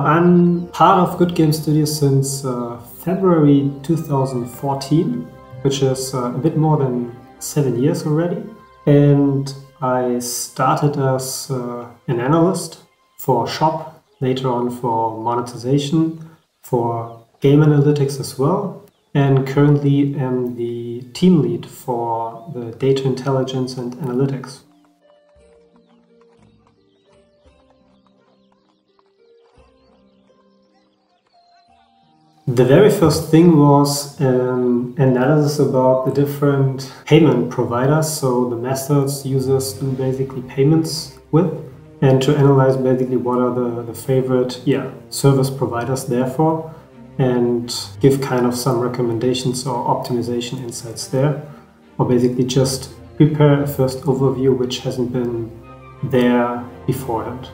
I'm part of Goodgame Studios since uh, February 2014, which is uh, a bit more than seven years already. And I started as uh, an analyst for shop, later on for monetization, for game analytics as well, and currently am the team lead for the data intelligence and analytics. The very first thing was an analysis about the different payment providers, so the methods users do basically payments with, and to analyze basically what are the, the favorite yeah, service providers therefore, and give kind of some recommendations or optimization insights there, or basically just prepare a first overview which hasn't been there beforehand.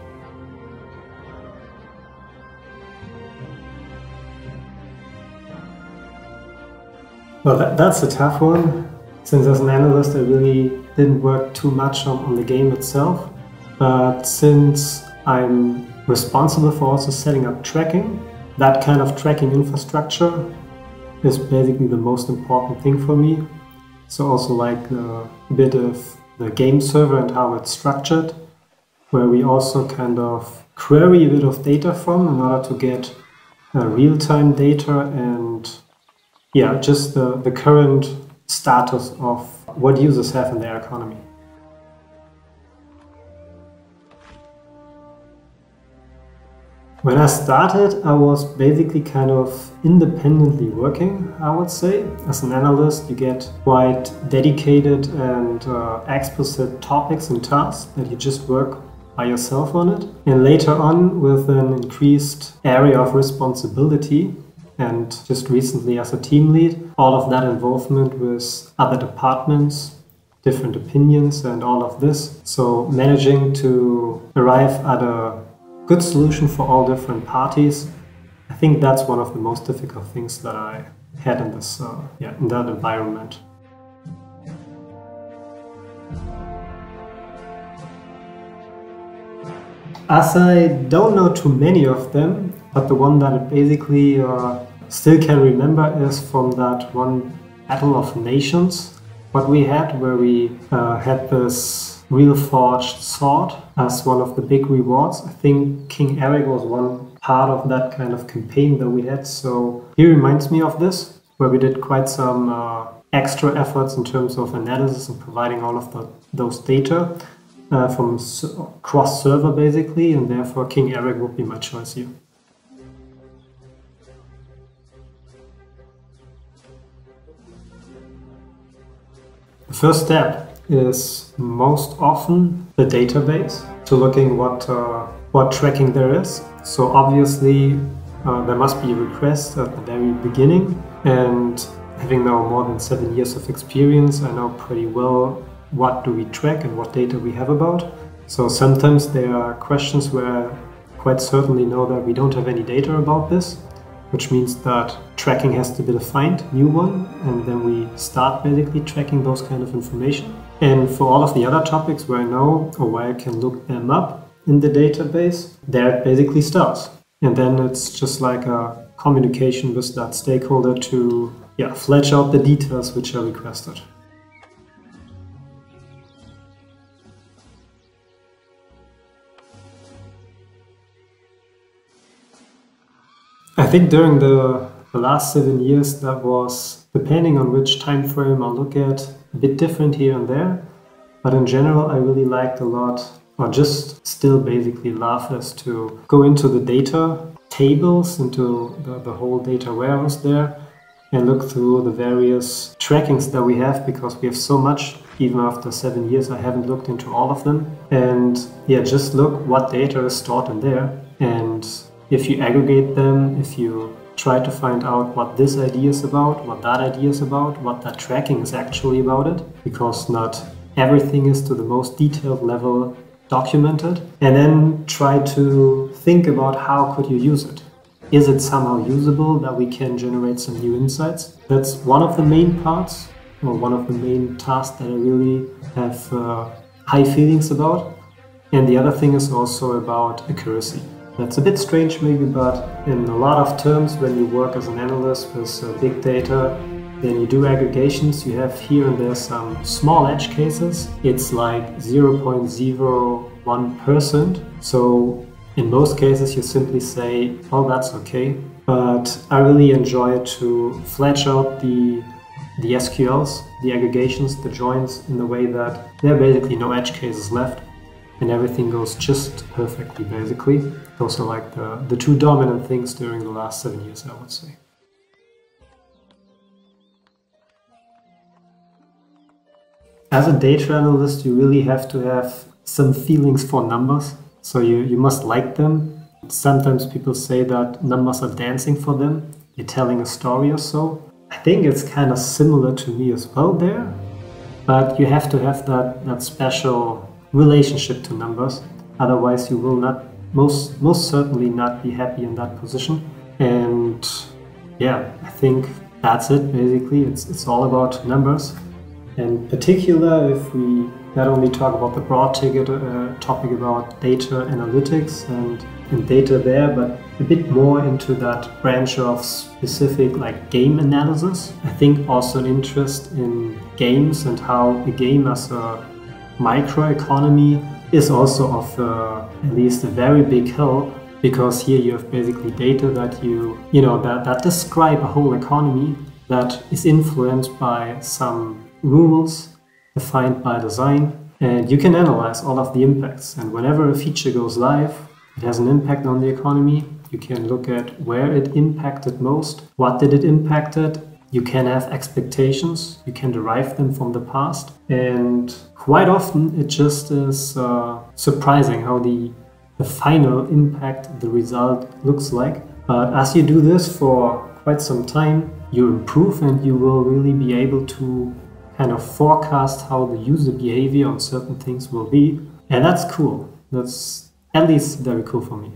Well, that, that's a tough one. Since as an analyst, I really didn't work too much on, on the game itself. But since I'm responsible for also setting up tracking, that kind of tracking infrastructure is basically the most important thing for me. So also like a bit of the game server and how it's structured, where we also kind of query a bit of data from in order to get uh, real-time data and yeah, just the, the current status of what users have in their economy. When I started, I was basically kind of independently working, I would say. As an analyst, you get quite dedicated and uh, explicit topics and tasks that you just work by yourself on it. And later on, with an increased area of responsibility, and just recently as a team lead, all of that involvement with other departments, different opinions, and all of this. So, managing to arrive at a good solution for all different parties, I think that's one of the most difficult things that I had in this, uh, yeah, in that environment. As I don't know too many of them, but the one that basically uh, still can remember is from that one Battle of Nations, what we had, where we uh, had this real forged sword as one of the big rewards. I think King Eric was one part of that kind of campaign that we had, so he reminds me of this, where we did quite some uh, extra efforts in terms of analysis and providing all of the, those data. Uh, from cross server basically, and therefore King Eric would be my choice here. The first step is most often the database, to looking what, uh, what tracking there is. So obviously uh, there must be a request at the very beginning and having now more than seven years of experience, I know pretty well what do we track and what data we have about. So sometimes there are questions where I quite certainly know that we don't have any data about this which means that tracking has to be defined, new one, and then we start basically tracking those kind of information. And for all of the other topics where I know or where I can look them up in the database, there it basically starts. And then it's just like a communication with that stakeholder to yeah, flesh out the details which are requested. I think during the, the last seven years, that was, depending on which time frame I look at, a bit different here and there. But in general, I really liked a lot, or just still basically love is to go into the data tables, into the, the whole data warehouse there, and look through the various trackings that we have because we have so much. Even after seven years, I haven't looked into all of them. And yeah, just look what data is stored in there and if you aggregate them, if you try to find out what this idea is about, what that idea is about, what that tracking is actually about it, because not everything is to the most detailed level documented, and then try to think about how could you use it. Is it somehow usable that we can generate some new insights? That's one of the main parts, or one of the main tasks that I really have uh, high feelings about. And the other thing is also about accuracy That's a bit strange maybe, but in a lot of terms when you work as an analyst with uh, big data, then you do aggregations, you have here and there some small edge cases. It's like 0.01%. So in most cases you simply say, oh, that's okay. But I really enjoy to fletch out the the SQLs, the aggregations, the joins in the way that there are basically no edge cases left and everything goes just perfectly basically. Those are like the, the two dominant things during the last seven years, I would say. As a data analyst, you really have to have some feelings for numbers. So you, you must like them. Sometimes people say that numbers are dancing for them. You're telling a story or so. I think it's kind of similar to me as well there. But you have to have that, that special relationship to numbers. Otherwise, you will not most most certainly not be happy in that position. And yeah, I think that's it. Basically, it's it's all about numbers. In particular, if we not only talk about the broad ticket uh, topic about data analytics and, and data there, but a bit more into that branch of specific like game analysis. I think also an interest in games and how a game as a microeconomy is also of uh, at least a very big help because here you have basically data that you you know that, that describe a whole economy that is influenced by some rules defined by design. And you can analyze all of the impacts. And whenever a feature goes live it has an impact on the economy. You can look at where it impacted most what did it impact it you can have expectations, you can derive them from the past, and quite often it just is uh, surprising how the, the final impact, the result looks like. But as you do this for quite some time, you improve and you will really be able to kind of forecast how the user behavior on certain things will be. And that's cool. That's at least very cool for me.